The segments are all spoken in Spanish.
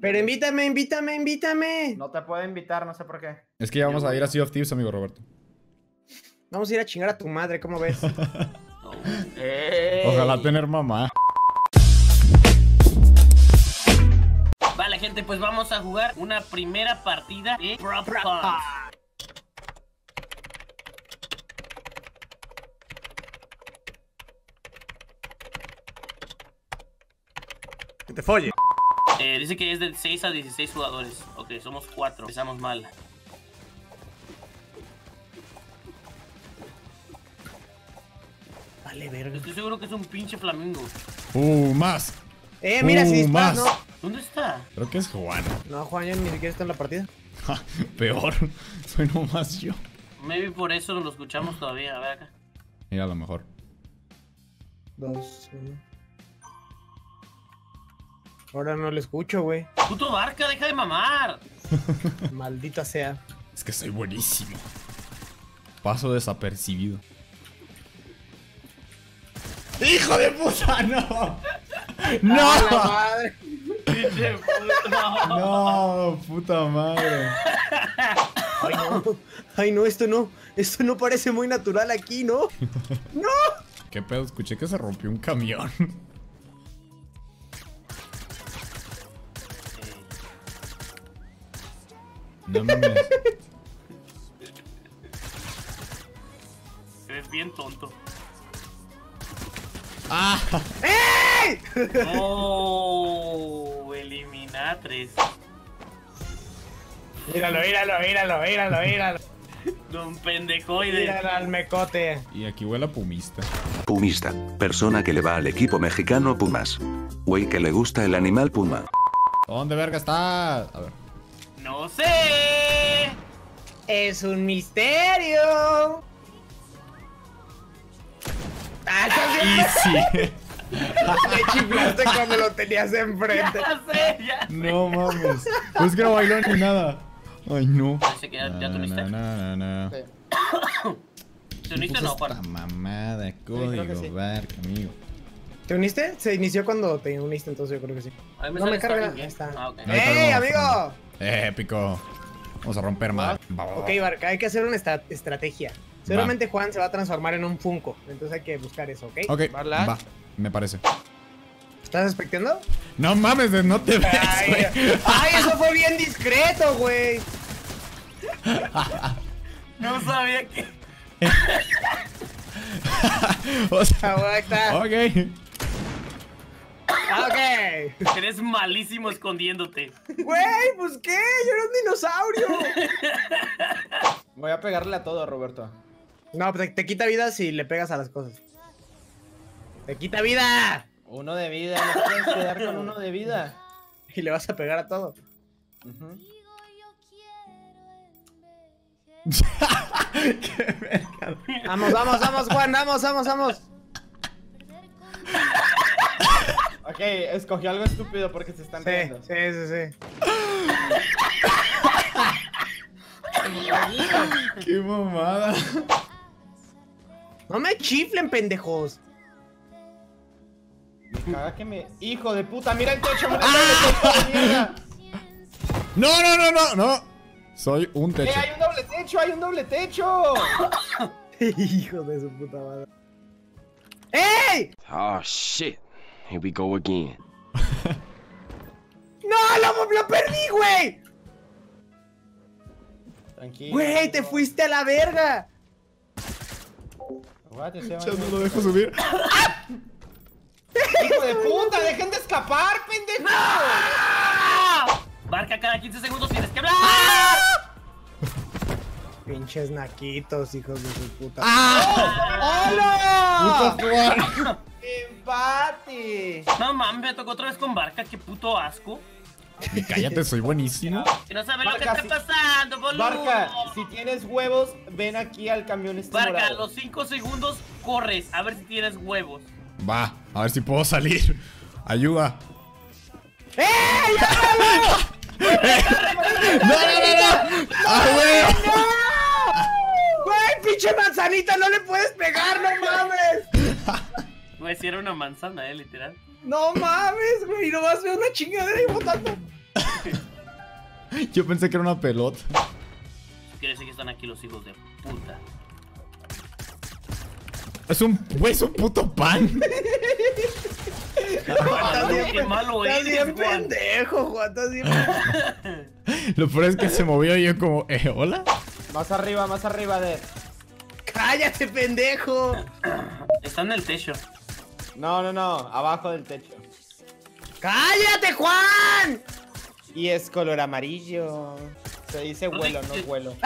Pero invítame, invítame, invítame. No te puedo invitar, no sé por qué. Es que ya vamos a ir a Sea of Thieves, amigo Roberto. Vamos a ir a chingar a tu madre, ¿cómo ves? Ojalá tener mamá. Vale, gente, pues vamos a jugar una primera partida de Prop. Hunt. Que te folle. Eh, dice que es de 6 a 16 jugadores. Ok, somos 4. Empezamos mal. Vale, verga. Estoy seguro que es un pinche flamingo. Uh, más. Eh, mira, si Uh, disparas, más. no. ¿Dónde está? Creo que es Juan. No, Juan, ya ni siquiera está en la partida. Peor. Soy nomás yo. Maybe por eso no lo escuchamos todavía. A ver acá. Mira, a lo mejor. Dos, uno. Ahora no le escucho, güey. Puto barca, deja de mamar. Maldita sea. Es que soy buenísimo. Paso desapercibido. ¡Hijo de puta! ¡No! ¡A la ¡No! madre! Pinche puto. ¡No! ¡Puta madre! Ay, no. Ay, no, esto no. Esto no parece muy natural aquí, ¿no? ¡No! ¿Qué pedo? Escuché que se rompió un camión. No mames. Eres bien tonto. ¡Ah! ¡Ey! Oh, eliminatres. Míralo, míralo, míralo, míralo, míralo. Don pendejoide. Míralo al mecote. Y aquí huele a pumista. Pumista, persona que le va al equipo mexicano Pumas. Güey que le gusta el animal puma. ¿Dónde verga está? A ver. No sé. Es un misterio. Ah. Easy. Me chiflaste cuando lo tenías enfrente. Ya sé, ya. no mames. Pues que no bailó ni nada. Ay, no. Ya, ya te uniste. Na, na, na, na. ¿Te uniste o no, Esta Juan? mamada, código, sí. barca, amigo. ¿Te uniste? Se inició cuando te uniste, entonces yo creo que sí. A mí No me carga. starting, Ahí ¿eh? está. Ah, ¡Ey, amigo! Épico. Vamos a romper mal. Ok, Barca, hay que hacer una estra- estrategia. Seguramente Juan se va a transformar en un Funko. Entonces hay que buscar eso, ¿ok? Ok, va. Me parece. ¿Estás expectando? No mames, no te ves, Ay, ay, eso fue bien discreto, güey. No sabía que. O sea, ok. Eres malísimo escondiéndote. Güey, pues qué, yo era un dinosaurio. Voy a pegarle a todo, Roberto. No, te, te quita vida si le pegas a las cosas. Te quita vida. Uno de vida, no puedes quedar con uno de vida. Y le vas a pegar a todo. Ujú. Vamos, vamos, vamos, Juan, vamos, vamos, vamos. Ok, escogí algo estúpido porque se están Sí, riendo. sí, sí, sí. Qué mamada. No me chiflen, pendejos. Me caga que me. ¡Hijo de puta! ¡Mira el techo! ¡Mira el techo de mierda! No, no, no, no, no. Soy un ¡Eh, techo. hay un doble techo! ¡Hay un doble techo! Hijo de su puta madre. ¡Ey! Oh shit. Here we go again. ¡No, lo, lo perdí, güey! Tranquilo. Güey, te fuiste a la verga. Aguante, se no lo dejo subir. ¡Hijo de puta! ¡Dejen de escapar, pendejo! Barca, cada 15 segundos tienes que hablar. Pinches naquitos, hijos de su puta. ¡Hola! Puto No mames, me tocó otra vez con Barca. Qué puto asco. Y cállate, soy buenísimo. No sabe lo que está si- pasando, boludo. Barca, si tienes huevos, ven aquí al camión este Barca, a morado. los 5 segundos corres. A ver si tienes huevos. Va, a ver si puedo salir. Ayuda. ¡Ey! ¡No, no, no, no! ¡Ah, güey! ¡Güey, pinche manzanita! ¡No le puedes pegar, no mames! Güey, si era una manzana, eh, literal. ¡No mames, güey! Nomás veo una chingadera y botando. Yo pensé que era una pelota. Quiere decir que están aquí los hijos de puta. Es un, güey, es un puto pan. Juan, no, qué malo Estás eres, bien Juan. pendejo, Juan. Estás bien Lo peor es que se movió y yo como, eh, hola. Más arriba, más arriba de. ¡Cállate, pendejo! Está en el techo. No, no, no. Abajo del techo. ¡Cállate, Juan! Y es color amarillo. Se dice vuelo, no vuelo.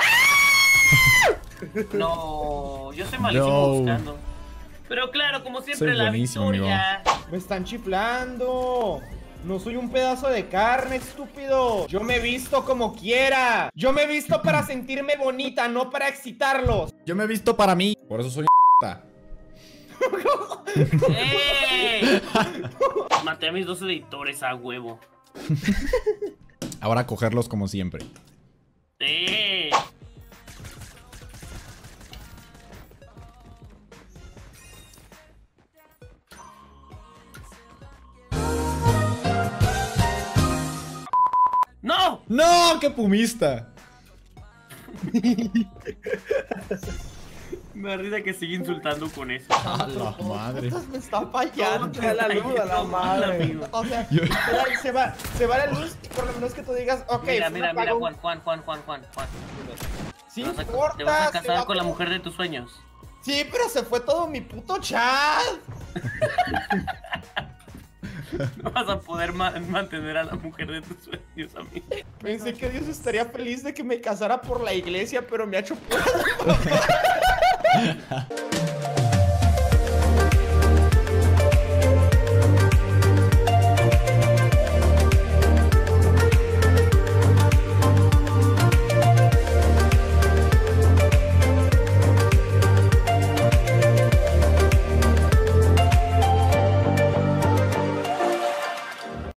No, yo soy malísimo No. buscando. Pero claro, como siempre, Soy la buenísimo, victoria. Me están chiflando. No soy un pedazo de carne, estúpido. Yo me he visto como quiera. Yo me he visto para sentirme bonita, no para excitarlos. Yo me he visto para mí. Por eso soy ¡Eh! Maté a mis dos editores a huevo. Ahora cogerlos como siempre. ¡Eh! ¡No! ¡No! ¡Qué pumista! Me da risa que sigue insultando con eso. A la madre. Me está fallando Todo la luz, a la madre. O sea, Yo- se va- se va, se va la luz y por lo menos que tú digas, ok, Mira, mira, mira. Juan, Juan, Juan, Juan, Juan, Juan. Sí Te vas a, importa, te vas a se casar va con la mujer de tus sueños. Sí, pero se fue todo mi puto chat. No vas a poder ma- mantener a la mujer de tus sueños, amigo. Pensé que Dios estaría feliz de que me casara por la iglesia, pero me ha hecho Yeah.